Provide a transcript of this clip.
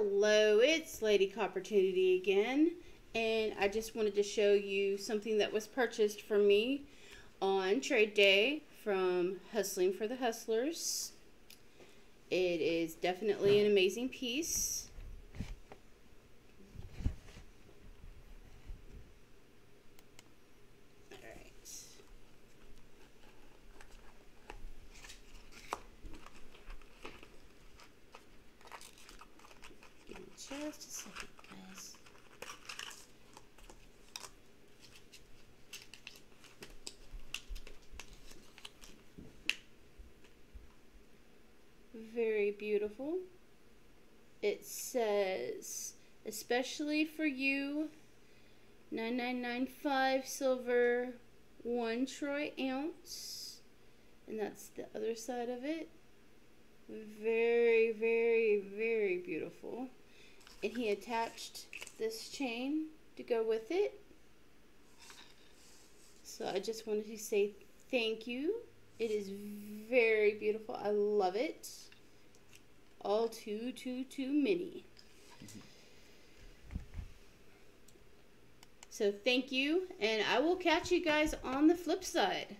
Hello, it's Lady Coppertunity again, and I just wanted to show you something that was purchased for me on trade day from Hustling for the Hustlers. It is definitely an amazing piece. Just a second, guys. Very beautiful. It says, especially for you, 9995 silver, 1 troy ounce. And that's the other side of it. Very. And he attached this chain to go with it. So I just wanted to say thank you. It is very beautiful. I love it. All too, too, too many. So thank you, and I will catch you guys on the flip side.